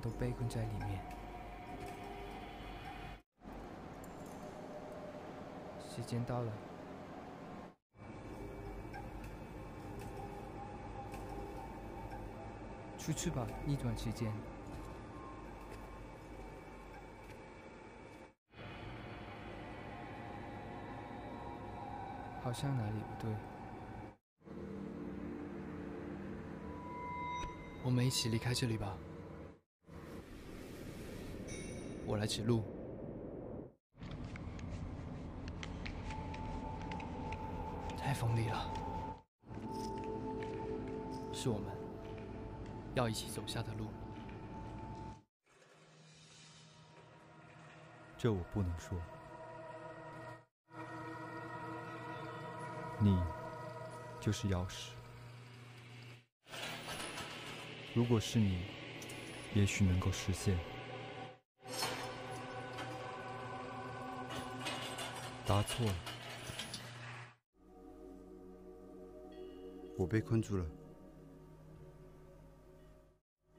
都被困在里面。时间到了，出去吧，逆转时间。好像哪里不对。我们一起离开这里吧。我来指路。太锋利了，是我们要一起走下的路。这我不能说。你就是钥匙。如果是你，也许能够实现。答错了。我被困住了，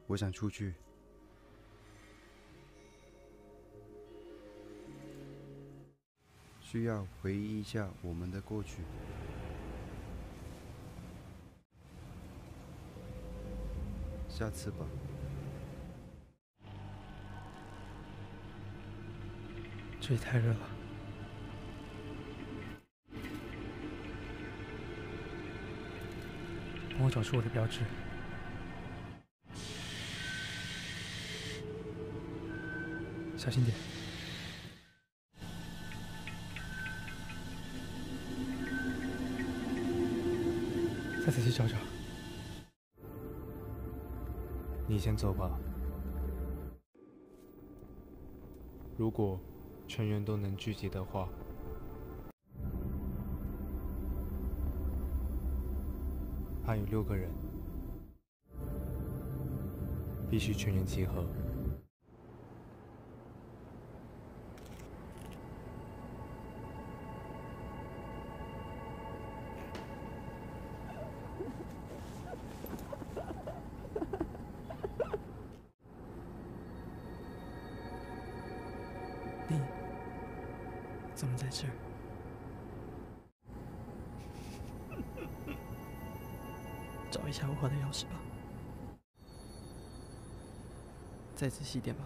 我想出去。需要回忆一下我们的过去。下次吧。这里太热了。帮我找出我的标志。小心点。再仔细找找。你先走吧。如果全员都能聚集的话，还有六个人，必须全员集合。你怎么在这儿？找一下我的钥匙吧，再仔细点吧。